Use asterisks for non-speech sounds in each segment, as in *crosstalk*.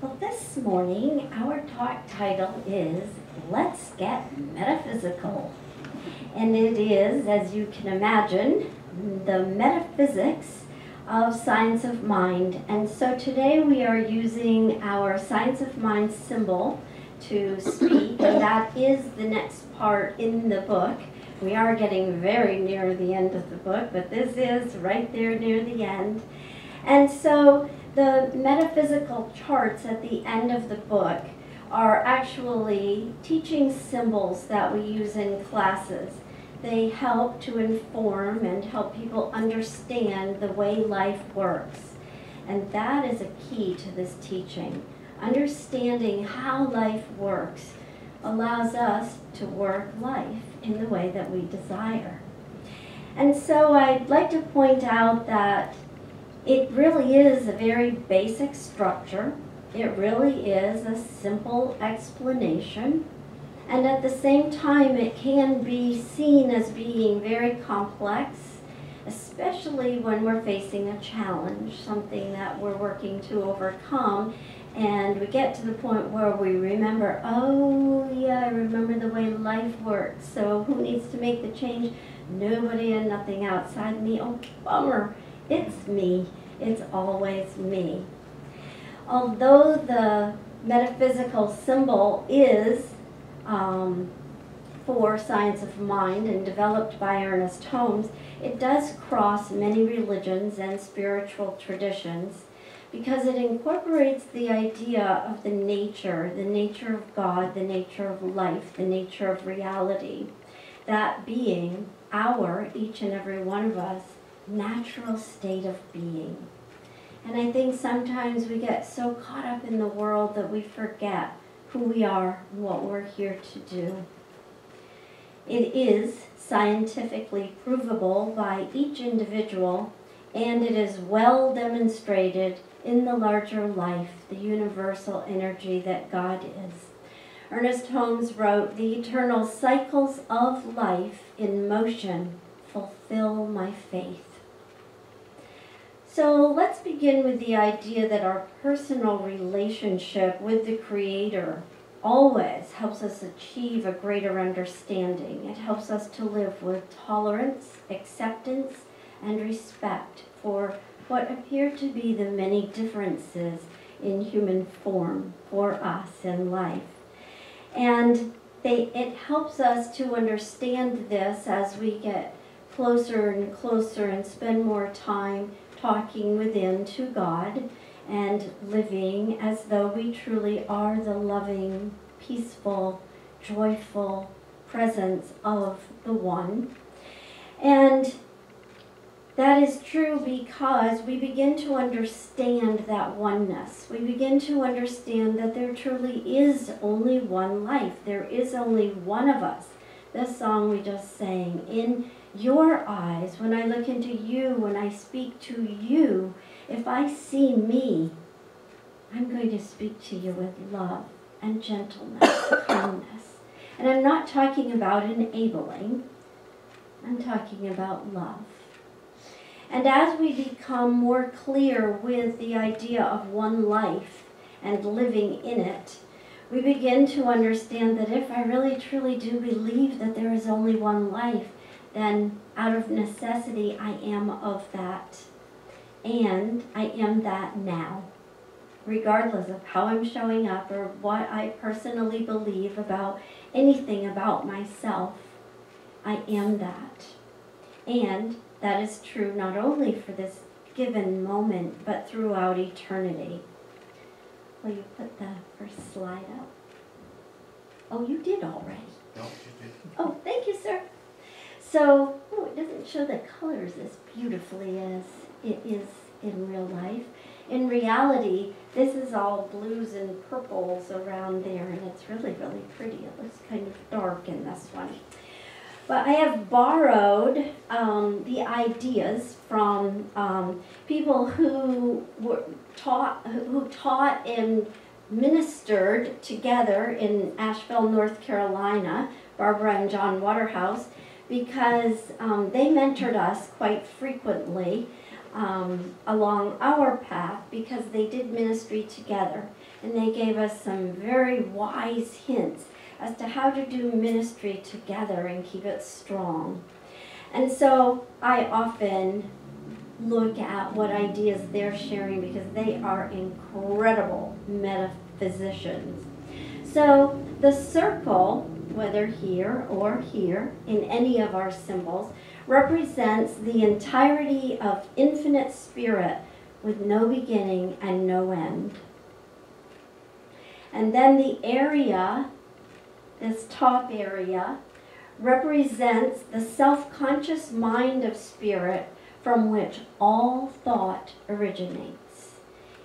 Well, this morning our talk title is Let's Get Metaphysical. And it is, as you can imagine, the metaphysics of science of mind. And so today we are using our science of mind symbol to speak, and that is the next part in the book. We are getting very near the end of the book, but this is right there near the end. And so the metaphysical charts at the end of the book are actually teaching symbols that we use in classes. They help to inform and help people understand the way life works. And that is a key to this teaching. Understanding how life works allows us to work life in the way that we desire. And so I'd like to point out that it really is a very basic structure. It really is a simple explanation. And at the same time, it can be seen as being very complex, especially when we're facing a challenge, something that we're working to overcome. And we get to the point where we remember, oh, yeah, I remember the way life works. So who needs to make the change? Nobody and nothing outside me. Oh, bummer. It's me. It's always me. Although the metaphysical symbol is um, for science of mind and developed by Ernest Holmes, it does cross many religions and spiritual traditions because it incorporates the idea of the nature, the nature of God, the nature of life, the nature of reality, that being our, each and every one of us, natural state of being. And I think sometimes we get so caught up in the world that we forget who we are and what we're here to do. It is scientifically provable by each individual, and it is well demonstrated in the larger life, the universal energy that God is. Ernest Holmes wrote, The eternal cycles of life in motion fulfill my faith. So let's begin with the idea that our personal relationship with the Creator always helps us achieve a greater understanding. It helps us to live with tolerance, acceptance, and respect for what appear to be the many differences in human form for us in life. And they, it helps us to understand this as we get closer and closer and spend more time talking within to God and living as though we truly are the loving, peaceful, joyful presence of the One. And that is true because we begin to understand that oneness. We begin to understand that there truly is only one life. There is only one of us. This song we just sang, in your eyes, when I look into you, when I speak to you, if I see me, I'm going to speak to you with love and gentleness, *coughs* kindness. And I'm not talking about enabling, I'm talking about love. And as we become more clear with the idea of one life and living in it, we begin to understand that if I really truly do believe that there is only one life, then out of necessity I am of that. And I am that now, regardless of how I'm showing up or what I personally believe about anything about myself. I am that. And that is true not only for this given moment, but throughout eternity. Will you put the first slide up? Oh, you did already. No, she did. Oh, thank you, sir. So, oh, it doesn't show the colors as beautifully as it is in real life. In reality, this is all blues and purples around there, and it's really, really pretty. It looks kind of dark in this one. But I have borrowed um, the ideas from um, people who were taught, who taught and ministered together in Asheville, North Carolina, Barbara and John Waterhouse, because um, they mentored us quite frequently um, along our path because they did ministry together and they gave us some very wise hints as to how to do ministry together and keep it strong. And so I often look at what ideas they're sharing because they are incredible metaphysicians. So the circle, whether here or here in any of our symbols, represents the entirety of infinite spirit with no beginning and no end. And then the area, this top area, represents the self-conscious mind of spirit from which all thought originates.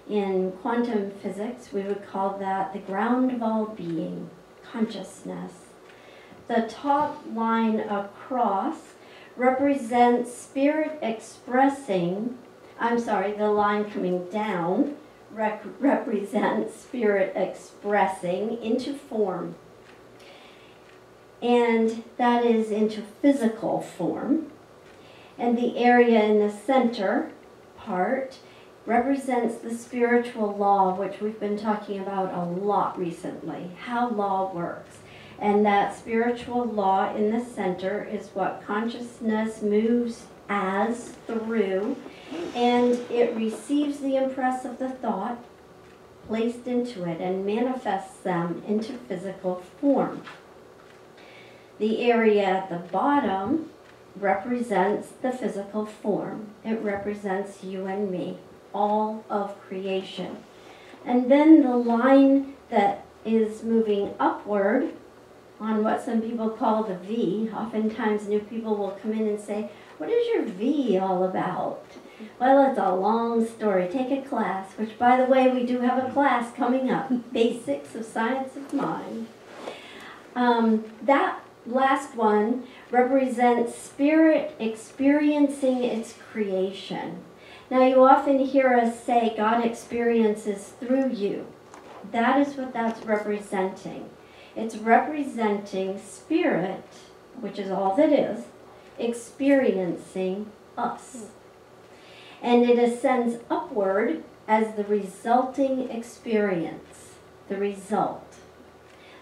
In quantum physics, we would call that the ground of all being, consciousness. The top line across represents spirit expressing, I'm sorry, the line coming down rec- represents spirit expressing into form. And that is into physical form. And the area in the center part represents the spiritual law, which we've been talking about a lot recently, how law works. And that spiritual law in the center is what consciousness moves as through, and it receives the impress of the thought placed into it and manifests them into physical form. The area at the bottom represents the physical form. It represents you and me, all of creation. And then the line that is moving upward on what some people call the V, oftentimes new people will come in and say, What is your V all about? Well, it's a long story. Take a class, which, by the way, we do have a class coming up Basics of Science of Mind. Um, that last one represents spirit experiencing its creation. Now, you often hear us say God experiences through you. That is what that's representing. It's representing spirit, which is all that is, experiencing us. And it ascends upward as the resulting experience, the result.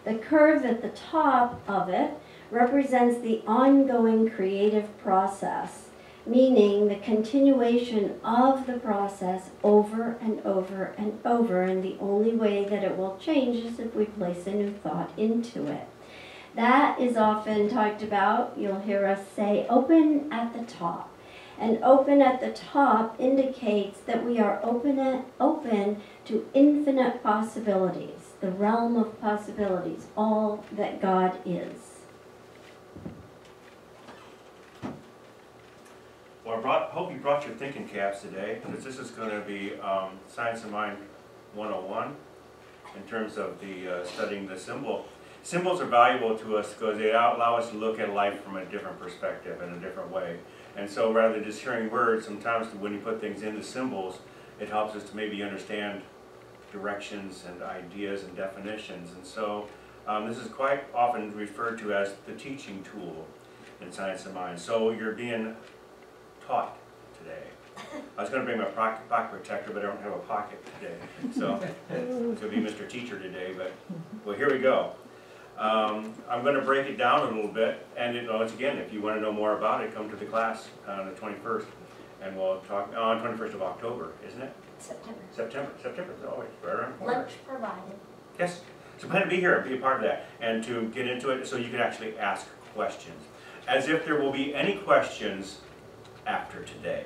The curve at the top of it represents the ongoing creative process, meaning the continuation of the process over and over and over, and the only way that it will change is if we place a new thought into it. That is often talked about, you'll hear us say, open at the top. And open at the top indicates that we are open, at, open to infinite possibilities, the realm of possibilities, all that God is. Well, I brought, hope you brought your thinking caps today, because this is gonna be, um, Science of Mind one oh one, in terms of the, uh, studying the symbol. Symbols are valuable to us because they allow us to look at life from a different perspective, in a different way. And so rather than just hearing words, sometimes when you put things into symbols, it helps us to maybe understand directions and ideas and definitions. And so, um, this is quite often referred to as the teaching tool in Science of Mind. So you're being taught today. I was gonna bring my pocket, pocket protector, but I don't have a pocket today, so it's gonna be Mr. Teacher today, but, well, here we go. Um, I'm gonna break it down a little bit, and it, once again, if you wanna know more about it, come to the class on the twenty-first, and we'll talk, on twenty-first of October, isn't it? September. September, September, is always right around the corner. Lunch provided. Yes, so plan to be here, be a part of that, and to get into it so you can actually ask questions. As if there will be any questions after today.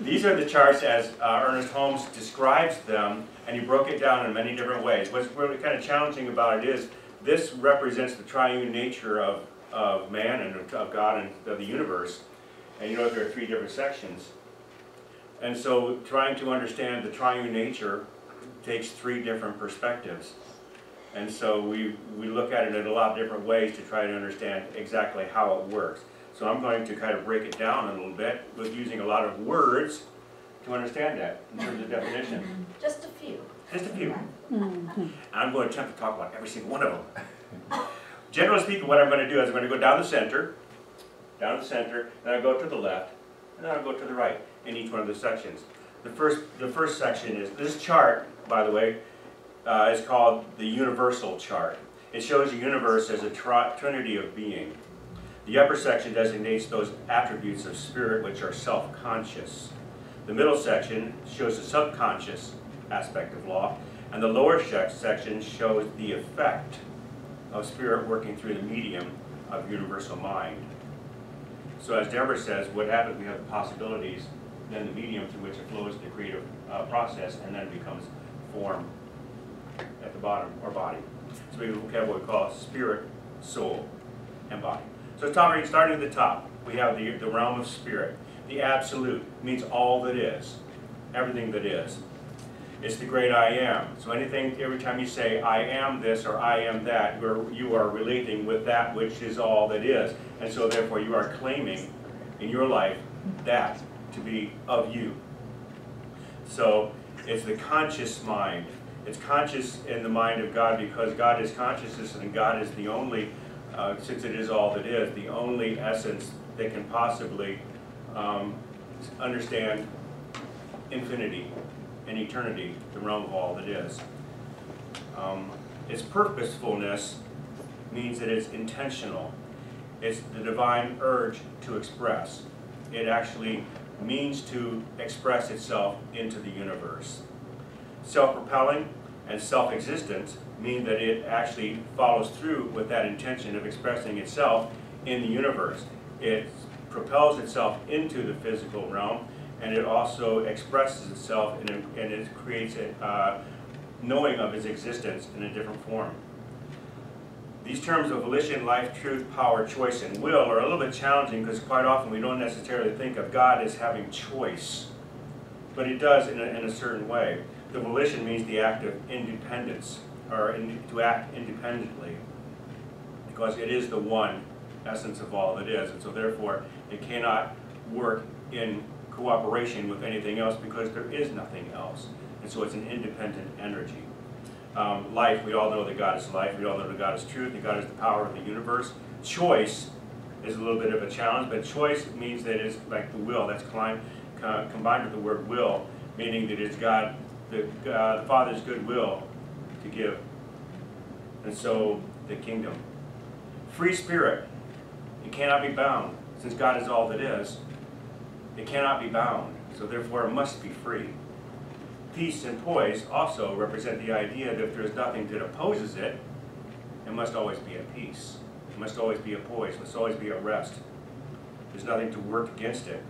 These are the charts as uh, Ernest Holmes describes them, and he broke it down in many different ways. What's really kind of challenging about it is, this represents the triune nature of, of man and of God and of the universe. And you know there are three different sections. And so trying to understand the triune nature takes three different perspectives. And so we, we look at it in a lot of different ways to try to understand exactly how it works. So I'm going to kind of break it down a little bit with using a lot of words to understand that in terms of definition. *clears throat* Just a few. Just a few. And I'm going to attempt to talk about every single one of them. *laughs* Generally speaking, what I'm going to do is I'm going to go down the center, down the center, then I go to the left, and then I'll go to the right in each one of the sections. The first, the first section is, this chart, by the way, uh, is called the universal chart. It shows the universe as a tri trinity of being. The upper section designates those attributes of spirit which are self-conscious. The middle section shows the subconscious aspect of law, and the lower section shows the effect of spirit working through the medium of universal mind. So as Deborah says, what happens, we have the possibilities, then the medium through which it flows the creative uh, process, and then it becomes form at the bottom, or body. So we have what we call spirit, soul, and body. So starting, starting at the top, we have the, the realm of spirit. The absolute means all that is, everything that is. It's the great I am. So anything, every time you say, I am this or I am that, you are relating with that which is all that is. And so therefore you are claiming in your life that to be of you. So it's the conscious mind. It's conscious in the mind of God because God is consciousness and God is the only, uh, since it is all that is, the only essence that can possibly um, understand infinity and eternity, the realm of all that is. Um, its purposefulness means that it's intentional. It's the divine urge to express. It actually means to express itself into the universe. Self-propelling and self-existence mean that it actually follows through with that intention of expressing itself in the universe. It propels itself into the physical realm and it also expresses itself and it, and it creates a uh, knowing of its existence in a different form. These terms of volition, life, truth, power, choice, and will are a little bit challenging because quite often we don't necessarily think of God as having choice, but He does in a, in a certain way. The volition means the act of independence, or in, to act independently, because it is the one essence of all that is, and so therefore it cannot work in cooperation with anything else because there is nothing else. And so it's an independent energy. Um, life, we all know that God is life, we all know that God is truth, that God is the power of the universe. Choice is a little bit of a challenge, but choice means that it's like the will, that's combined, combined with the word will, meaning that it's God, the, uh, the Father's good will to give. And so, the kingdom. Free spirit, it cannot be bound, since God is all that is. It cannot be bound, so therefore it must be free. Peace and poise also represent the idea that if there is nothing that opposes it, it must always be at peace. It must always be at poise, it must always be at rest. There's nothing to work against it.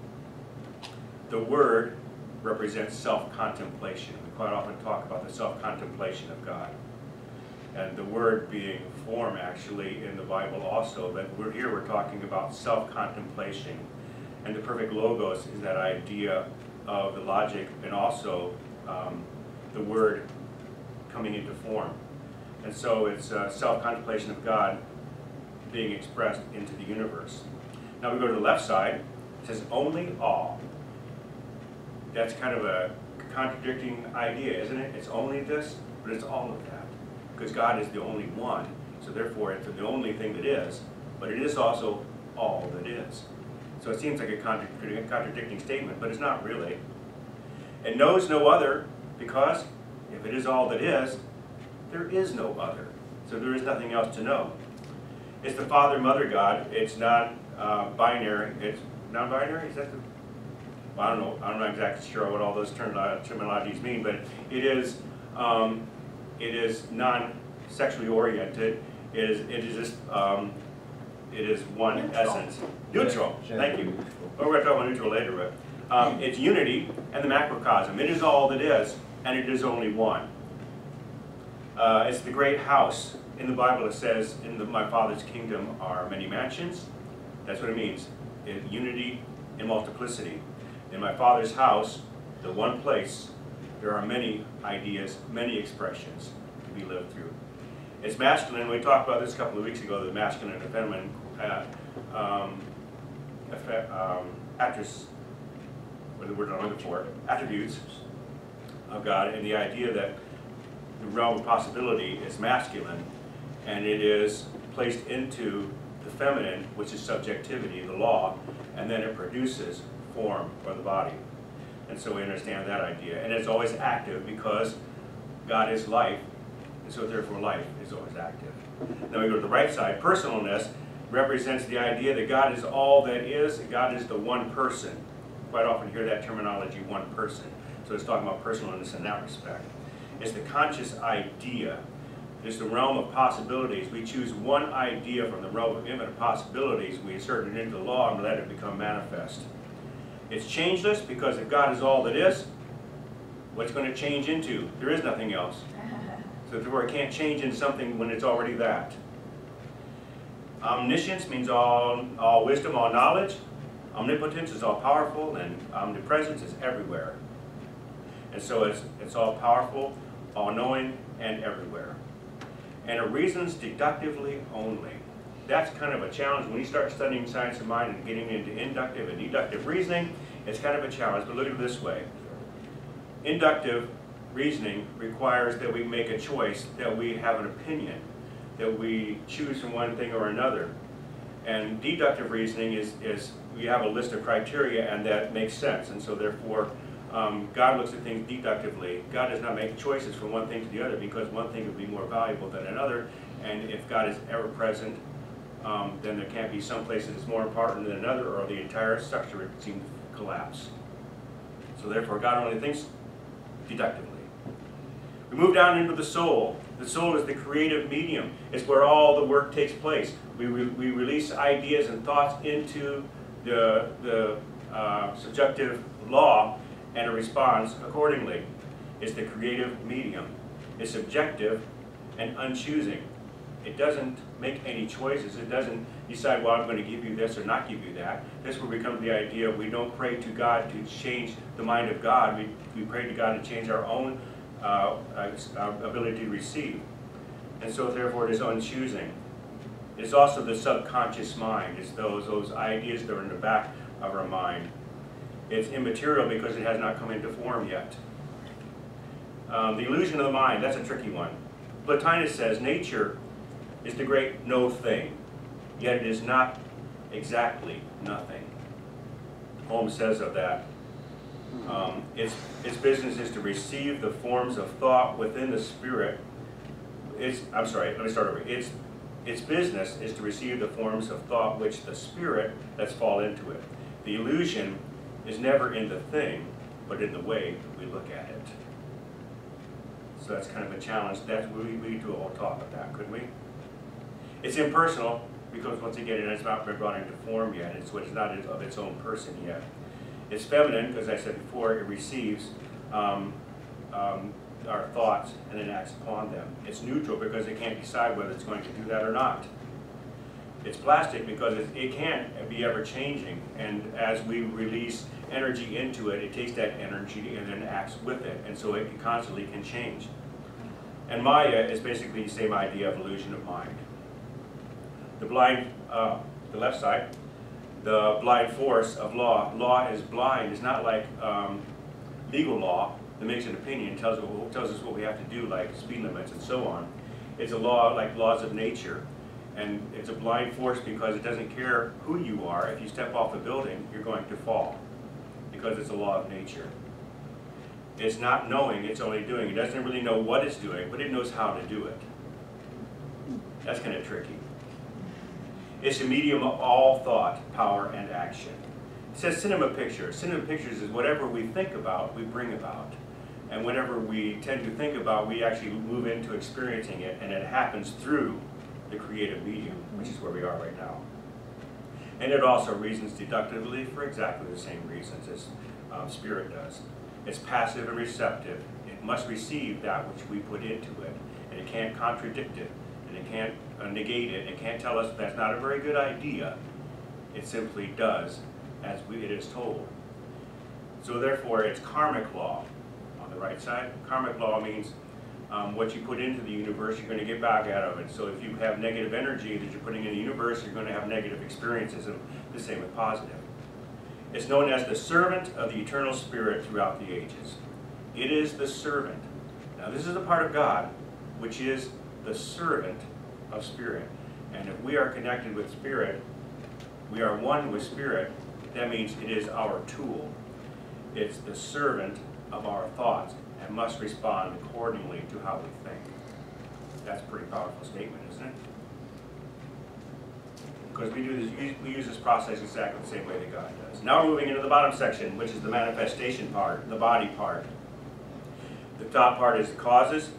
The word represents self-contemplation. Quite often talk about the self-contemplation of God. And the word being form actually in the Bible also, but we're here we're talking about self-contemplation and the perfect logos is that idea of the logic and also um, the word coming into form. And so it's uh, self-contemplation of God being expressed into the universe. Now we go to the left side, it says only all. That's kind of a contradicting idea, isn't it? It's only this, but it's all of that. Because God is the only one, so therefore it's the only thing that is, but it is also all that is. So it seems like a contradicting statement, but it's not really. It knows no other because if it is all that is, there is no other. So there is nothing else to know. It's the Father, Mother God. It's not uh, binary. It's non-binary. Is that the? Well, I don't know. I don't exactly sure what all those terminologies mean, but it is. Um, it is non-sexually oriented. It is. It is just. Um, it is one neutral. essence. Neutral, thank you. Well, we're going to talk about neutral later, but um, it's unity and the macrocosm. It is all that is, and it is only one. Uh, it's the great house. In the Bible it says, in the, my Father's kingdom are many mansions. That's what it means. It, unity and multiplicity. In my Father's house, the one place, there are many ideas, many expressions to be lived through. It's masculine. We talked about this a couple of weeks ago, the masculine and the feminine uh, um, um, actress, what the word I'm looking for, attributes of God, and the idea that the realm of possibility is masculine, and it is placed into the feminine, which is subjectivity, the law, and then it produces form or the body. And so we understand that idea. And it's always active because God is life, and so therefore life is always active. Then we go to the right side. Personalness represents the idea that God is all that is, God is the one person. Quite often hear that terminology, one person. So it's talking about personalness in that respect. It's the conscious idea. It's the realm of possibilities. We choose one idea from the realm of infinite possibilities. We insert it into the law and let it become manifest. It's changeless because if God is all that is, what's going to change into? There is nothing else. *laughs* So therefore it can't change into something when it's already that. Omniscience means all, all wisdom, all knowledge. Omnipotence is all powerful, and omnipresence is everywhere. And so it's, it's all powerful, all knowing, and everywhere. And it reasons deductively only. That's kind of a challenge. When you start studying science of mind and getting into inductive and deductive reasoning, it's kind of a challenge. But look at it this way. Inductive reasoning requires that we make a choice, that we have an opinion, that we choose from one thing or another. And deductive reasoning is, is we have a list of criteria and that makes sense. And so therefore, um, God looks at things deductively. God does not make choices from one thing to the other because one thing would be more valuable than another. And if God is ever present, um, then there can't be some place that is more important than another or the entire structure would seem to collapse. So therefore, God only thinks deductively. We move down into the soul. The soul is the creative medium. It's where all the work takes place. We, re we release ideas and thoughts into the, the uh, subjective law and it responds accordingly. It's the creative medium. It's subjective and unchoosing. It doesn't make any choices. It doesn't decide, well, I'm going to give you this or not give you that. This will become the idea we don't pray to God to change the mind of God. We, we pray to God to change our own uh, uh, ability to receive. And so therefore it is unchoosing. It's also the subconscious mind. It's those, those ideas that are in the back of our mind. It's immaterial because it has not come into form yet. Um, the illusion of the mind, that's a tricky one. Plotinus says nature is the great no thing, yet it is not exactly nothing. Holmes says of that, um, its, its business is to receive the forms of thought within the spirit. It's, I'm sorry, let me start over. Its, its business is to receive the forms of thought which the spirit lets fall into it. The illusion is never in the thing, but in the way we look at it. So that's kind of a challenge. That's we, we do a whole talk of that, could we? It's impersonal because once again, it has not been brought into form yet. It's, not of its own person yet. It's feminine, because I said before, it receives um, um, our thoughts and then acts upon them. It's neutral because it can't decide whether it's going to do that or not. It's plastic because it, it can't be ever changing, and as we release energy into it, it takes that energy and then acts with it, and so it constantly can change. And Maya is basically the same idea of illusion of mind. The blind, uh, the left side, the blind force of law. Law is blind. It's not like um, legal law that makes an opinion, tells, tells us what we have to do, like speed limits and so on. It's a law like laws of nature. And it's a blind force because it doesn't care who you are. If you step off a building, you're going to fall because it's a law of nature. It's not knowing, it's only doing. It doesn't really know what it's doing, but it knows how to do it. That's kind of tricky. It's a medium of all thought, power, and action. It says cinema picture. Cinema pictures is whatever we think about, we bring about. And whatever we tend to think about, we actually move into experiencing it, and it happens through the creative medium, which is where we are right now. And it also reasons deductively for exactly the same reasons as um, spirit does. It's passive and receptive. It must receive that which we put into it, and it can't contradict it and it can't negate it, it can't tell us that's not a very good idea. It simply does as we, it is told. So therefore, it's karmic law on the right side. Karmic law means um, what you put into the universe, you're going to get back out of it. So if you have negative energy that you're putting in the universe, you're going to have negative experiences, and the same with positive. It's known as the servant of the eternal spirit throughout the ages. It is the servant. Now this is a part of God, which is the servant of spirit. And if we are connected with spirit, we are one with spirit, That means it is our tool. It's the servant of our thoughts and must respond accordingly to how we think. That's a pretty powerful statement, isn't it? Because we do this, we- use this process exactly the same way that God does. Now we're moving into the bottom section, which is the manifestation part, the body part. The top part is the causes,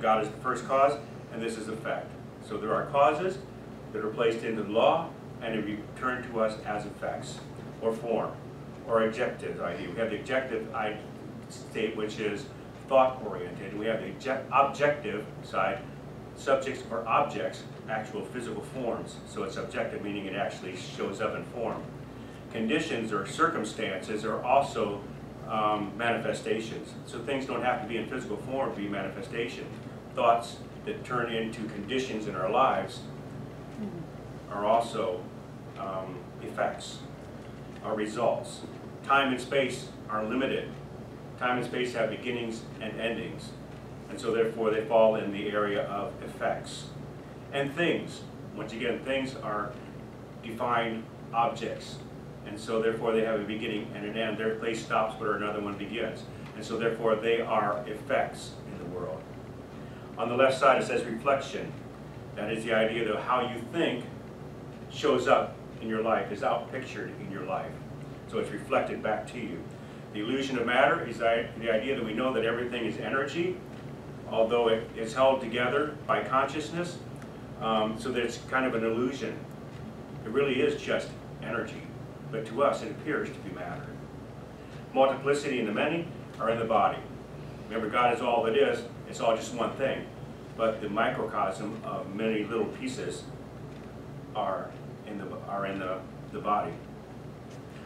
God is the first cause, and this is the effect. So there are causes that are placed into the law and they return to us as effects, or form, or objective idea. We have the objective state, which is thought-oriented, we have the object- objective side, subjects or objects, actual physical forms. So it's objective, meaning it actually shows up in form. Conditions or circumstances are also um, manifestations. So things don't have to be in physical form to be manifestation. Thoughts that turn into conditions in our lives are also um, effects, are results. Time and space are limited. Time and space have beginnings and endings, and so therefore they fall in the area of effects. And things, once again, things are defined objects, and so therefore they have a beginning and an end. Their place stops where another one begins, and so therefore they are effects in the world. On the left side it says reflection. That is the idea that how you think shows up in your life, is outpictured in your life. So it's reflected back to you. The illusion of matter is the the idea that we know that everything is energy, although it is held together by consciousness, um, so that it's kind of an illusion. It really is just energy, but to us it appears to be matter. Multiplicity and the many are in the body. Remember, God is all that is, it's all just one thing. But the microcosm of many little pieces are in the, are in the, the body.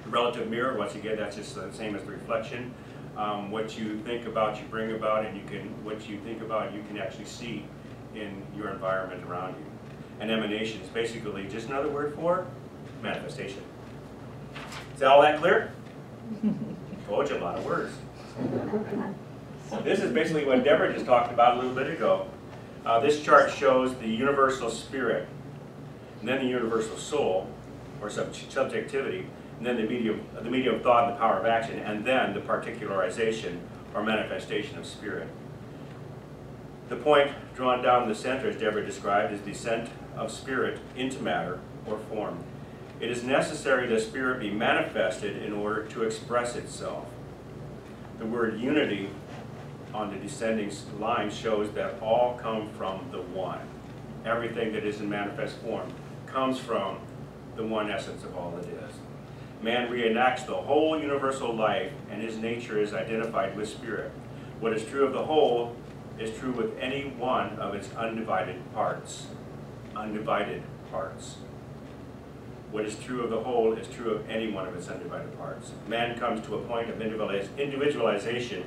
The relative mirror, once again, that's just the same as the reflection. Um, what you think about, you bring about, and you can, what you think about, you can actually see in your environment around you. And emanation is basically just another word for manifestation. Is that all that clear? *laughs* Told you a lot of words. *laughs* This is basically what Deborah just talked about a little bit ago. Uh, this chart shows the universal spirit, and then the universal soul, or sub subjectivity, and then the medium, the medium of thought and the power of action, and then the particularization or manifestation of spirit. The point drawn down in the center, as Deborah described, is the descent of spirit into matter or form. It is necessary that spirit be manifested in order to express itself. The word unity on the descending line shows that all come from the one. Everything that is in manifest form comes from the one essence of all that is. Man reenacts the whole universal life, and his nature is identified with spirit. What is true of the whole is true with any one of its undivided parts. Undivided parts. What is true of the whole is true of any one of its undivided parts. Man comes to a point of individualization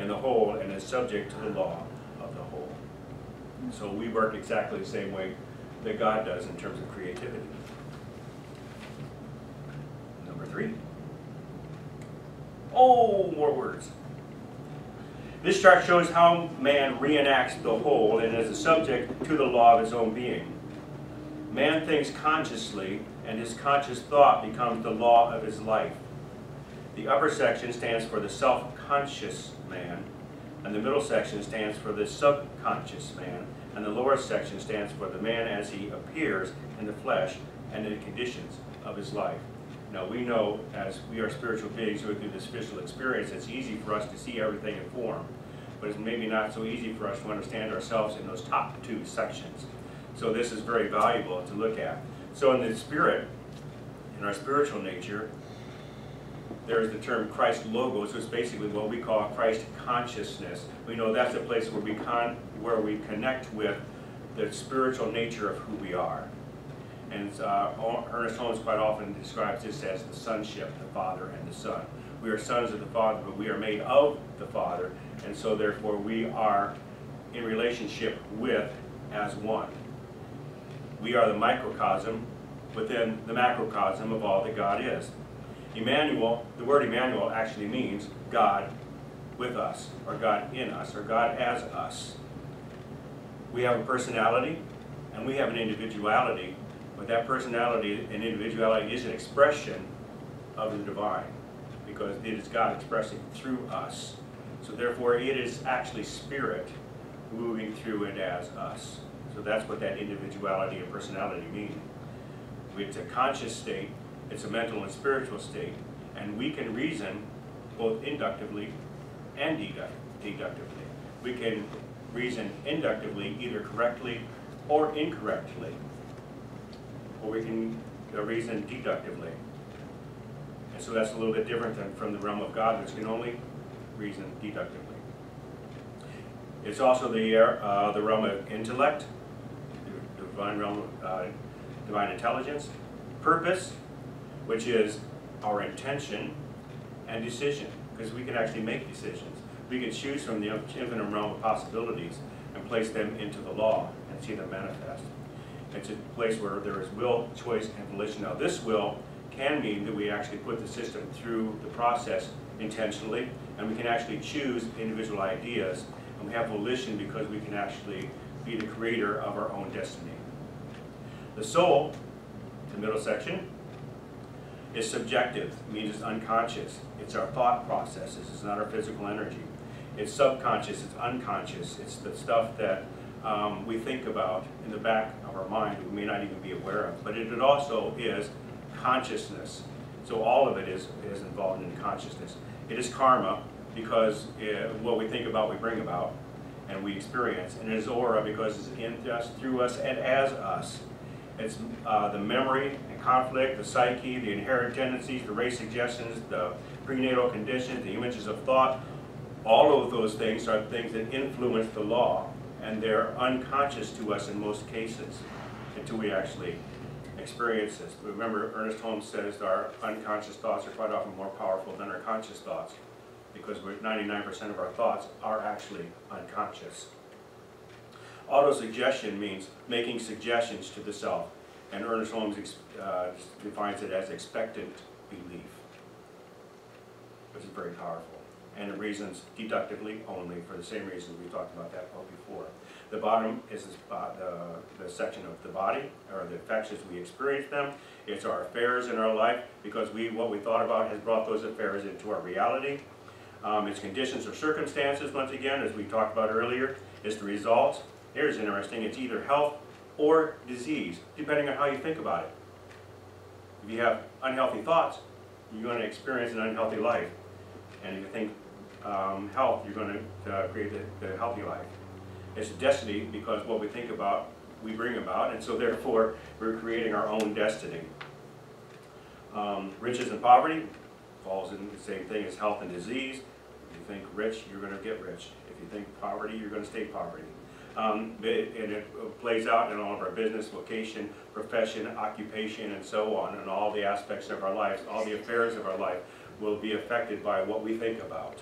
in the whole and is subject to the law of the whole. So we work exactly the same way that God does in terms of creativity. Number three. Oh, more words. This chart shows how man reenacts the whole and is a subject to the law of his own being. Man thinks consciously, and his conscious thought becomes the law of his life. The upper section stands for the self-conscious man, and the middle section stands for the subconscious man, and the lower section stands for the man as he appears in the flesh and in the conditions of his life. Now we know as we are spiritual beings who go through this physical experience, it's easy for us to see everything in form, but it's maybe not so easy for us to understand ourselves in those top two sections. So this is very valuable to look at. So in the spirit, in our spiritual nature, there's the term Christ logos, which is basically what we call Christ consciousness. We know that's a place where we con where we connect with the spiritual nature of who we are. And uh, Ernest Holmes quite often describes this as the sonship, the Father and the Son. We are sons of the Father, but we are made of the Father, and so therefore we are in relationship with as one. We are the microcosm within the macrocosm of all that God is. Emmanuel, the word Emmanuel actually means God with us, or God in us, or God as us. We have a personality, and we have an individuality, but that personality and individuality is an expression of the divine, because it is God expressing through us. So therefore, it is actually spirit moving through it as us. So that's what that individuality and personality mean. It's a conscious state, it's a mental and spiritual state, and we can reason both inductively and deductively. We can reason inductively, either correctly or incorrectly. Or we can uh, reason deductively. And so that's a little bit different than from the realm of God, which can only reason deductively. It's also the, uh, the realm of intellect, the divine realm of uh, divine intelligence, purpose, which is our intention, and decision, because we can actually make decisions. We can choose from the infinite realm of possibilities and place them into the law and see them manifest. It's a place where there is will, choice, and volition. Now, this will can mean that we actually put the system through the process intentionally, and we can actually choose individual ideas, and we have volition because we can actually be the creator of our own destiny. The soul, the middle section, is subjective, means it's unconscious. It's our thought processes, it's not our physical energy. It's subconscious, it's unconscious, it's the stuff that um, we think about in the back of our mind we may not even be aware of. But it, it also is consciousness. So all of it is, is involved in consciousness. It is karma because uh what we think about we bring about and we experience. And it is aura because it's in us, through us, and as us. It's uh, the memory conflict, the psyche, the inherent tendencies, the race suggestions, the prenatal conditions, the images of thought. All of those things are things that influence the law, and they're unconscious to us in most cases until we actually experience this. Remember, Ernest Holmes says our unconscious thoughts are quite often more powerful than our conscious thoughts because 99% of our thoughts are actually unconscious. Autosuggestion means making suggestions to the self, and Ernest Holmes uh, defines it as expectant belief, which is very powerful. And it reasons deductively only for the same reasons we talked about that before. The bottom is the, the section of the body, or the effects as we experience them. It's our affairs in our life, because we what we thought about has brought those affairs into our reality. Um, it's conditions or circumstances, once again, as we talked about earlier. It's the results Here's interesting, it's either health or disease, depending on how you think about it. If you have unhealthy thoughts, you're going to experience an unhealthy life. And if you think um, health, you're going to uh, create the, the healthy life. It's a destiny because what we think about, we bring about, and so therefore we're creating our own destiny. Um, riches and poverty falls in the same thing as health and disease. If you think rich, you're going to get rich. If you think poverty, you're going to stay poverty. Um, and it plays out in all of our business, vocation, profession, occupation, and so on, and all the aspects of our lives, all the affairs of our life will be affected by what we think about.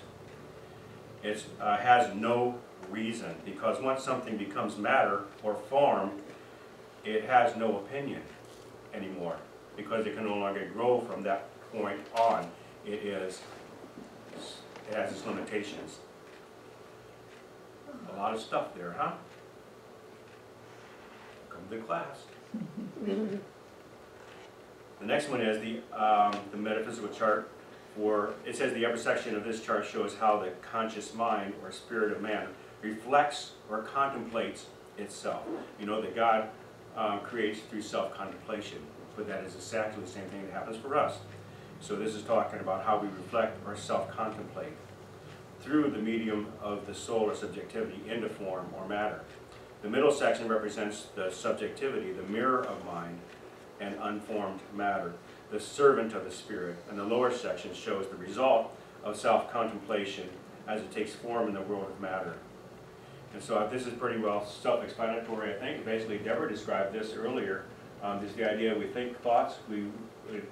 It uh, has no reason, because once something becomes matter or form, it has no opinion anymore, because it can no longer grow from that point on. It is, it has its limitations. A lot of stuff there, huh? Come to class. The next one is the, um, the metaphysical chart for, it says the upper section of this chart shows how the conscious mind or spirit of man reflects or contemplates itself. You know that God um, creates through self-contemplation, but that is exactly the same thing that happens for us. So this is talking about how we reflect or self-contemplate through the medium of the soul or subjectivity into form or matter. The middle section represents the subjectivity, the mirror of mind and unformed matter, the servant of the spirit, and the lower section shows the result of self-contemplation as it takes form in the world of matter. And so uh, this is pretty well self-explanatory, I think. Basically, Deborah described this earlier. Um, just the idea we think thoughts, we,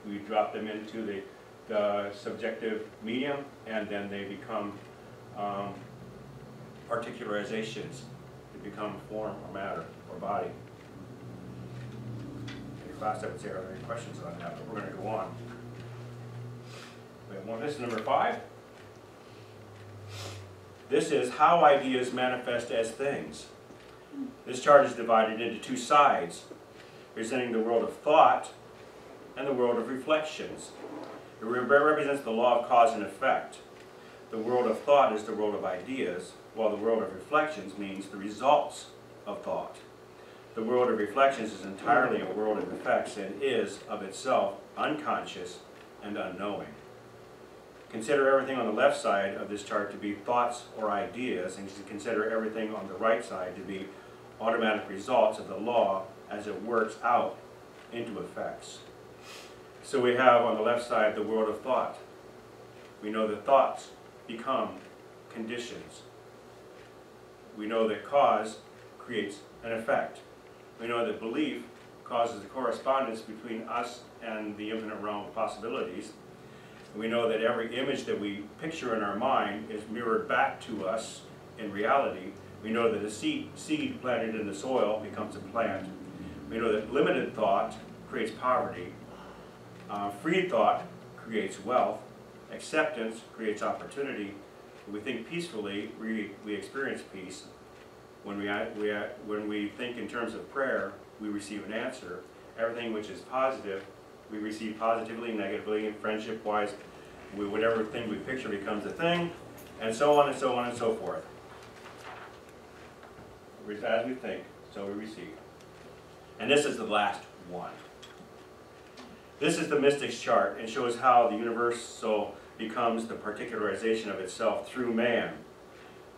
we drop them into the, the subjective medium, and then they become um, particularizations to become form or matter or body. In your class, I would say, are there any questions on that? But we're going to go on. We have one. This is number five. This is how ideas manifest as things. This chart is divided into two sides, presenting the world of thought and the world of reflections. It represents the law of cause and effect. The world of thought is the world of ideas, while the world of reflections means the results of thought. The world of reflections is entirely a world of effects and is, of itself, unconscious and unknowing. Consider everything on the left side of this chart to be thoughts or ideas, and consider everything on the right side to be automatic results of the law as it works out into effects. So we have on the left side the world of thought. We know that thoughts become conditions. We know that cause creates an effect. We know that belief causes a correspondence between us and the infinite realm of possibilities. We know that every image that we picture in our mind is mirrored back to us in reality. We know that a seed, seed planted in the soil becomes a plant. We know that limited thought creates poverty. Uh, free thought creates wealth. Acceptance creates opportunity. We think peacefully, we, we experience peace. When we, we, when we think in terms of prayer, we receive an answer. Everything which is positive, we receive positively, negatively, and friendship-wise, we, whatever thing we picture becomes a thing, and so on and so on and so forth. As we think, so we receive. And this is the last one. This is the mystic's chart and shows how the universal becomes the particularization of itself through man.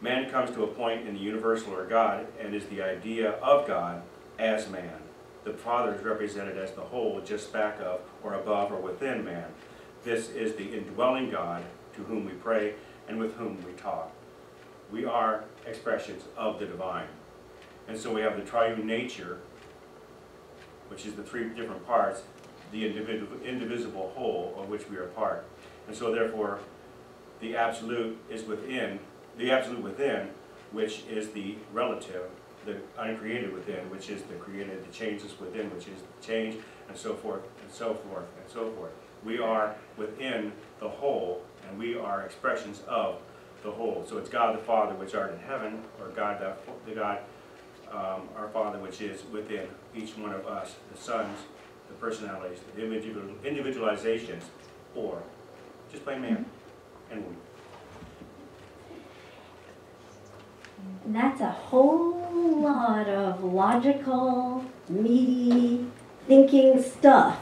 Man comes to a point in the universal or God and is the idea of God as man. The Father is represented as the whole just back of or above or within man. This is the indwelling God to whom we pray and with whom we talk. We are expressions of the divine. And so we have the triune nature, which is the three different parts, the indivisible whole of which we are part. And so therefore, the absolute is within, the absolute within, which is the relative, the uncreated within, which is the created, the changes within, which is change, and so forth, and so forth, and so forth. We are within the whole, and we are expressions of the whole. So it's God the Father which art in heaven, or God the, the God, um, our Father which is within each one of us, the sons, the personalities, the individual, individualizations, or just plain man and woman. That's a whole lot of logical, meaty, thinking stuff.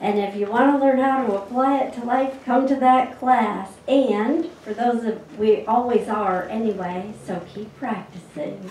And if you want to learn how to apply it to life, come to that class. And for those of we always are anyway, so keep practicing.